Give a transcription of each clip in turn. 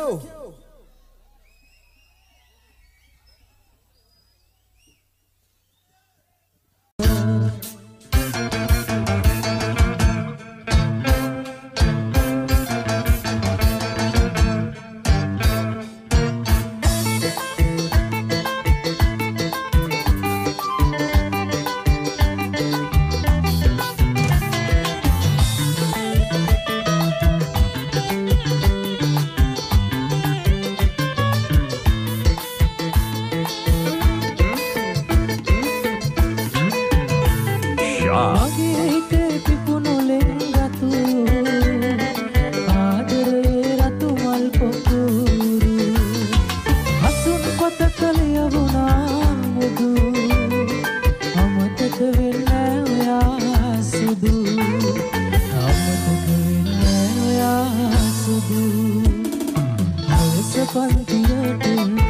You. what you're.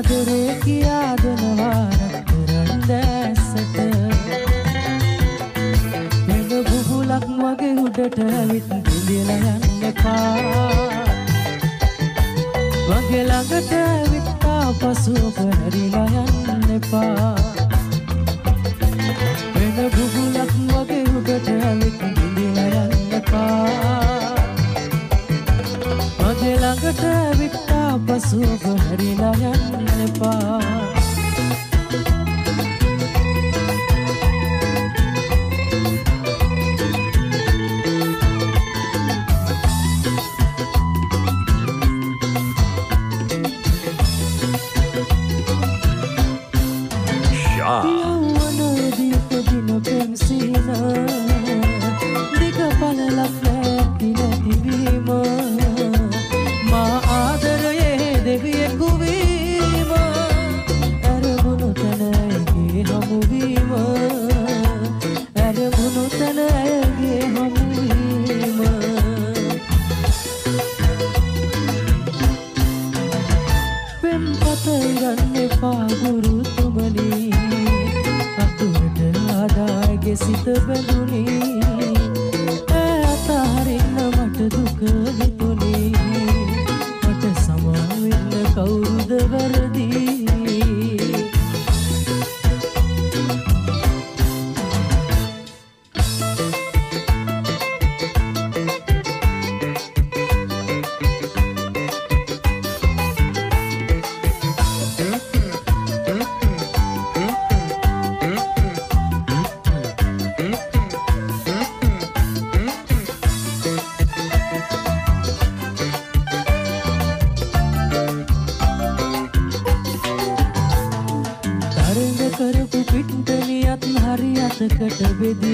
ආදරේ කියා දෙනවා නතරන් දැසට මෙම බුබුලක් වගේ උඩට ඇවිත් දිලිලා යන්න එපා. මගේ ළඟට ඇවිත් ආපසු කරලා යන්න එපා. මෙම බුබුලක් වගේ උඩට ඇවිත් දිලිලා යන්න එපා. මගේ ළඟට ඇවිත් පසුව හැරිලා යන්න එපා. දහසකට බෙදි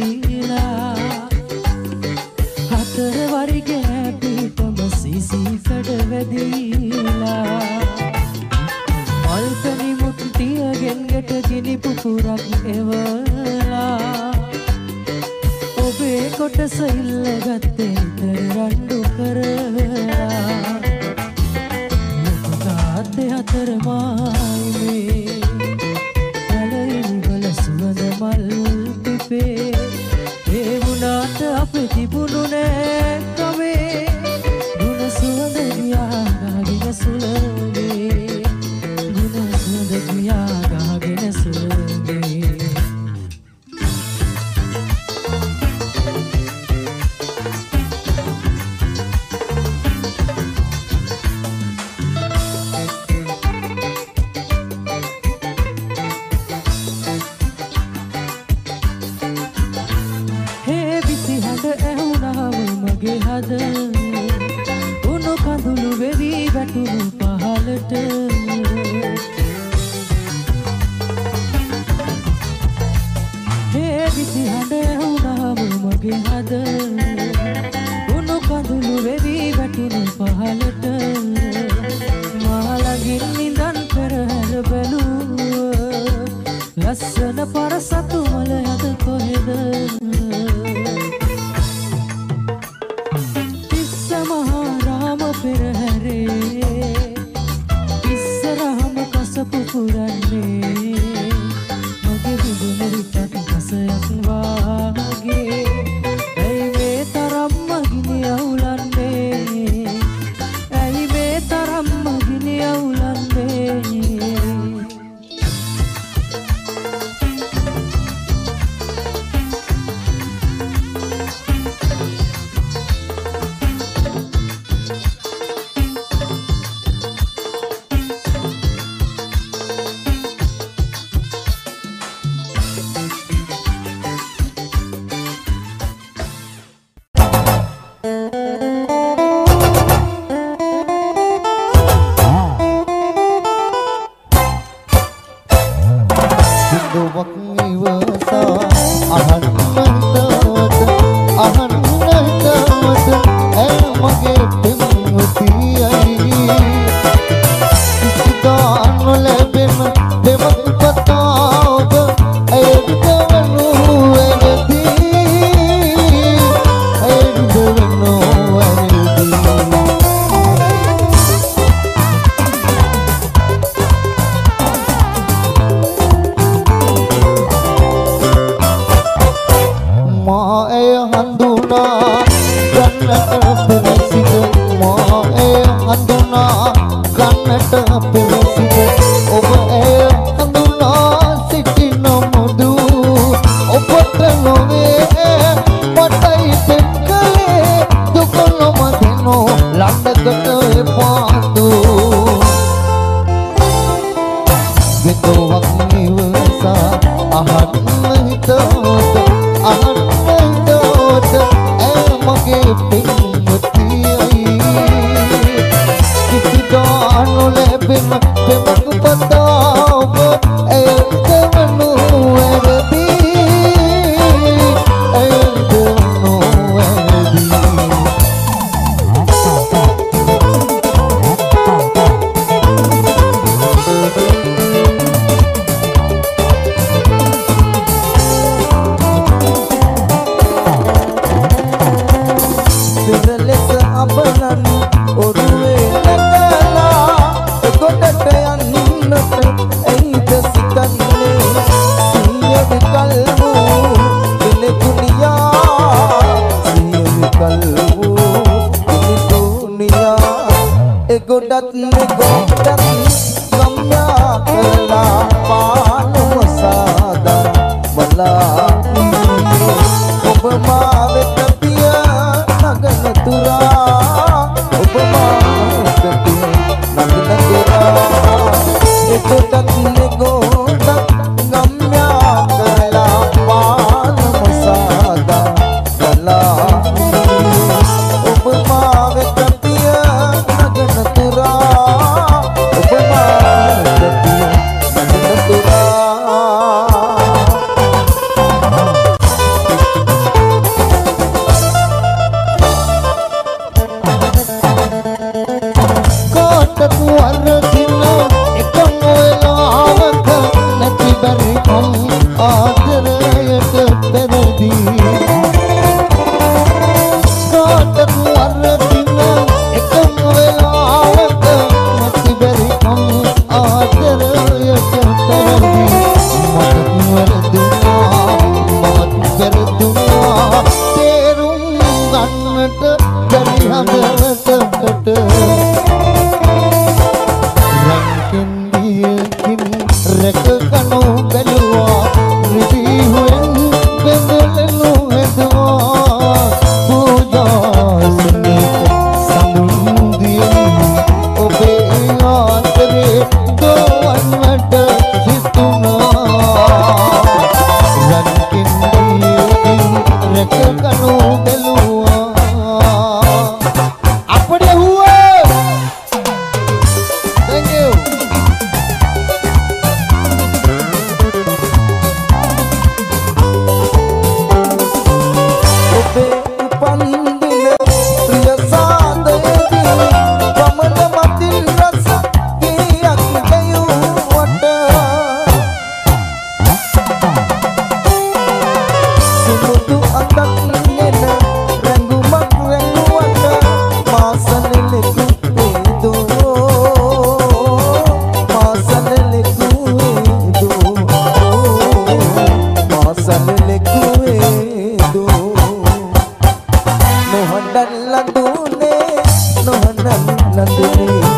නොහඬන් ලඳුනේ නොහඬන්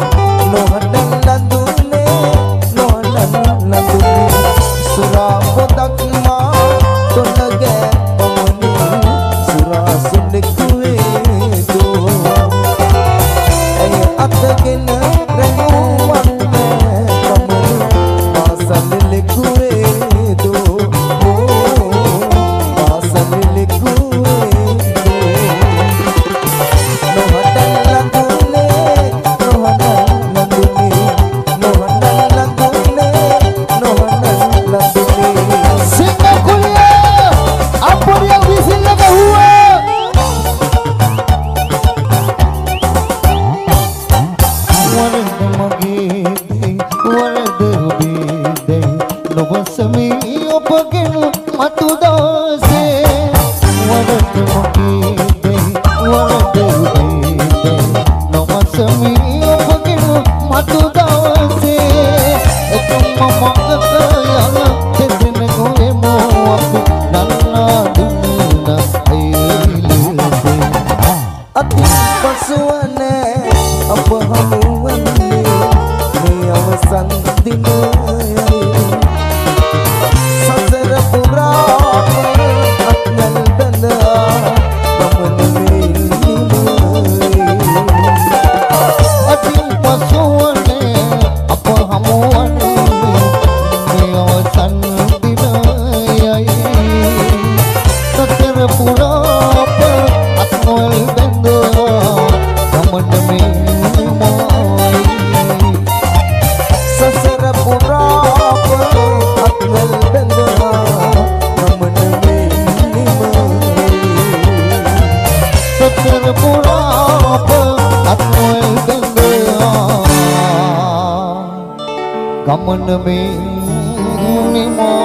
කරන පුරා අප අත්මොල් ගඟා ගමන මේ නිමා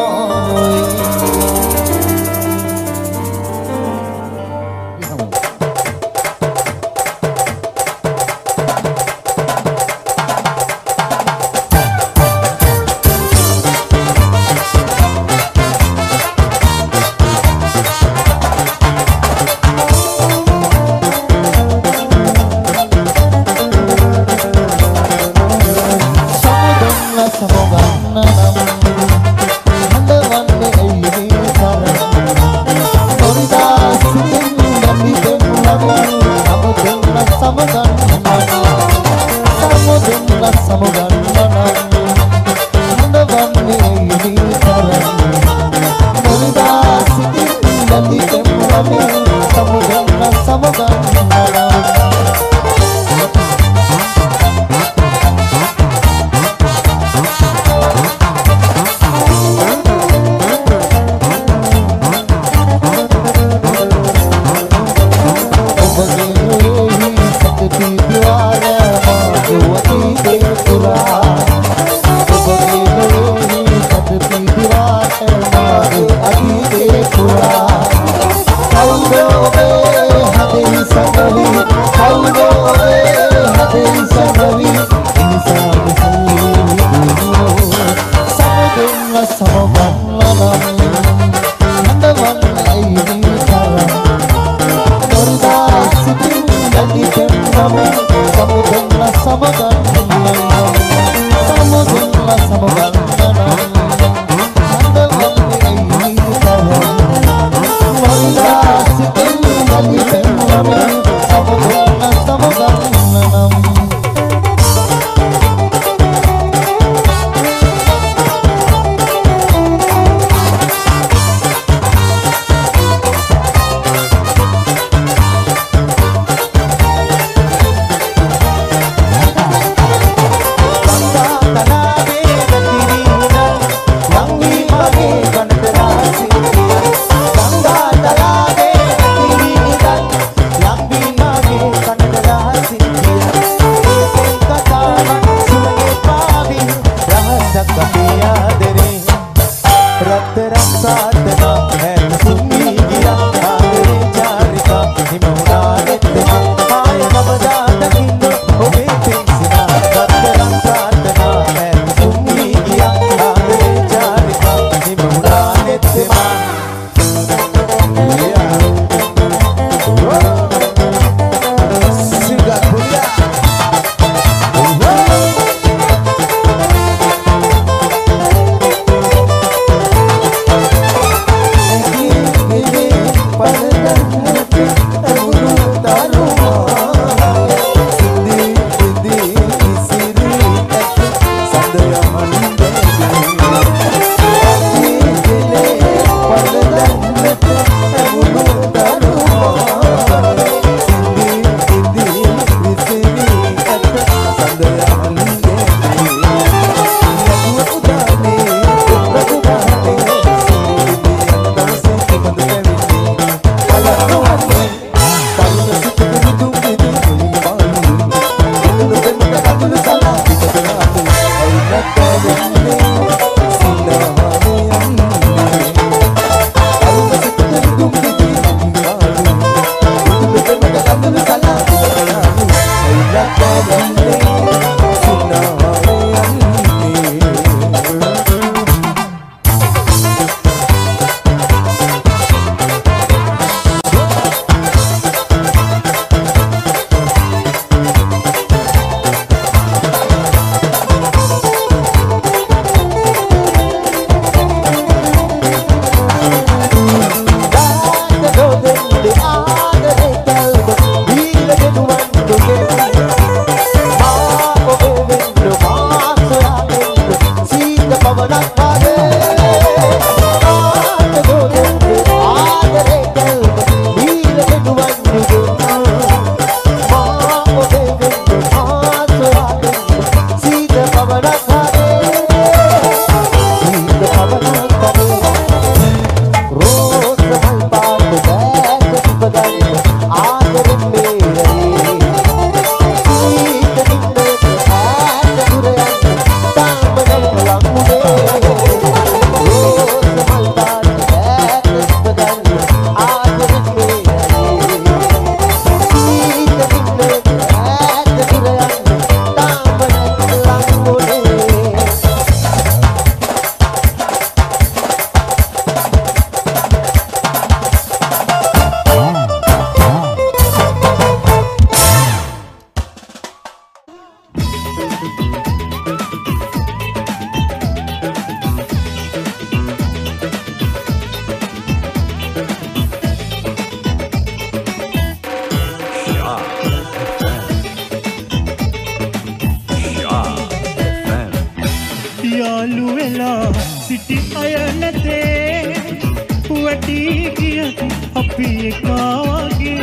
ಬೇಕಾಗೆ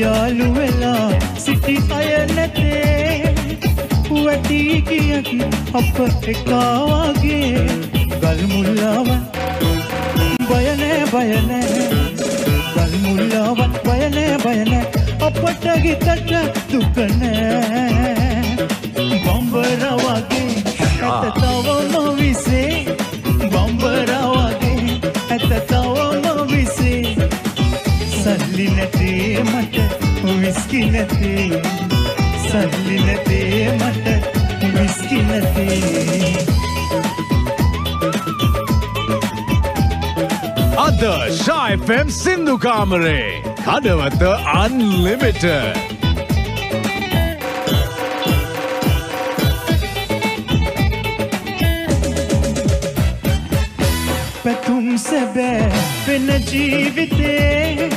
ಯಾಲುವೆಲ್ಲ ಸಿಟಿ ಅಯನತೆ ವಟಿಗಿಯಕಿ ಅಪ್ಪ ಬೇಕಾಗೆ ಗಲ್ಮುಲ್ಲವ ಬಯನೆ ಬಯನೆ ಗಲ್ಮುಲ್ಲವ ಬಯನೆ ಬಯನೆ ಅಪ್ಪಟ್ಟಾಗಿ ತಟ್ಟ ತುಕ್ಕನೆ ಬಂಬರವಾಗಿ ತವ ನೋವಿಸೆ සල්ලි නැතේ මට විස්කි නැතේ. සල්ලි නැතේ මට විස්කි නැතේ. අද ශයිෆම් සින්දු කාමරේ කඩවත අන්ලිමිට පැතුම් සැබෑ වෙන ජීවිතේ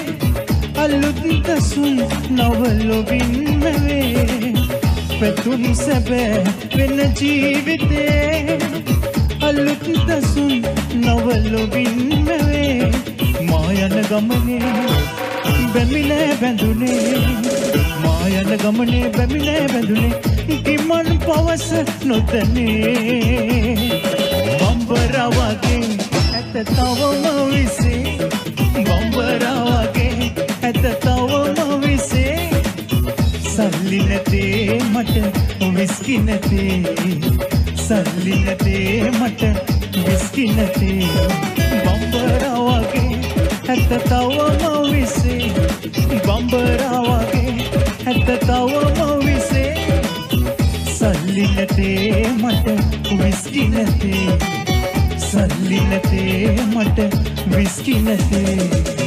අලුත් දසුන් නවලොවින්මවේ පැතුම් සැබෑ වෙන ජීවිතේ අලුත් දසුන් නවලොවින්මවේ මායන ගමනේ බැමිනෑ බැඳුනේ. මායන ගමනේ බැමිනෑ බැඳුනේ. ඉමන් පවස නොතනේ බම්බරවගේ ඇත තවම විසේ බම්බරවගේ ඇත තවම විසේ සල්ලි නැතේ මට විස්කි නැතේ. සල්ලි නැතේ මට විස්කි නැතේ. බම්බරවගේ ඇත තවම විසේ බම්බරවගේ ඇත තවම විසේ සල්ලි නැතේ මට විස්කි නැතේ. සල්ලි නැතේ මට විස්කි නැතේ.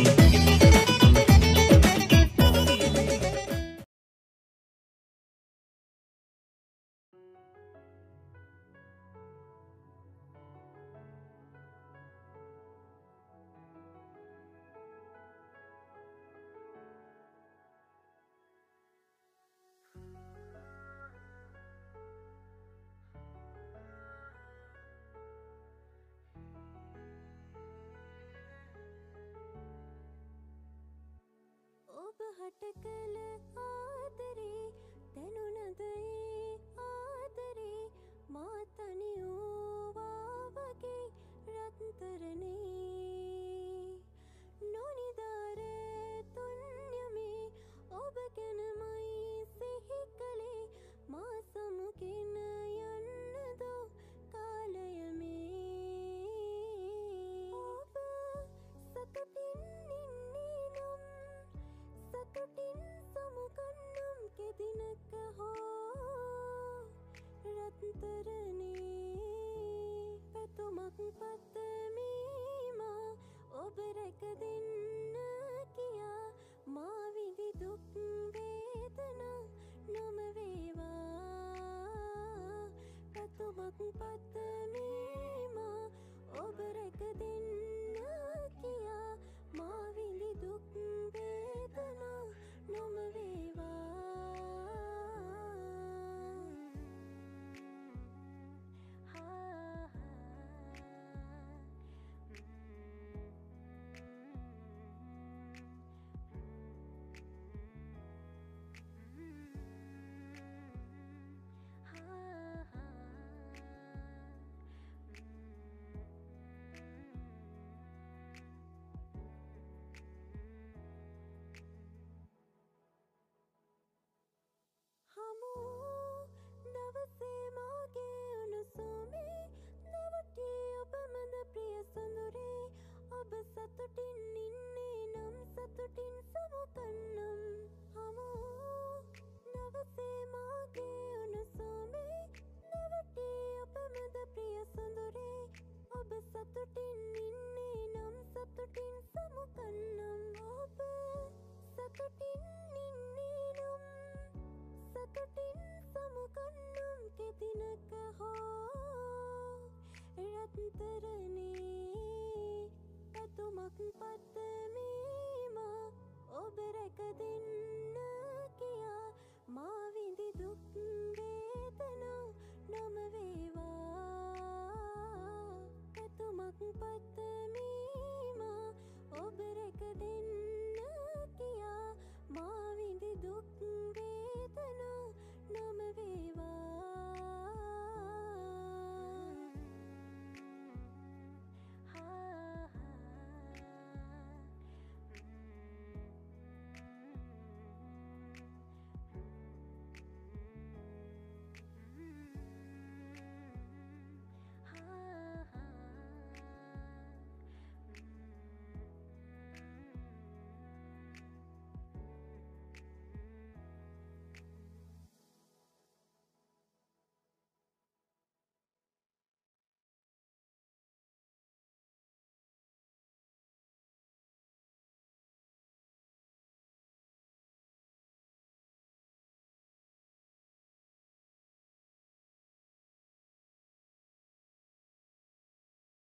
but the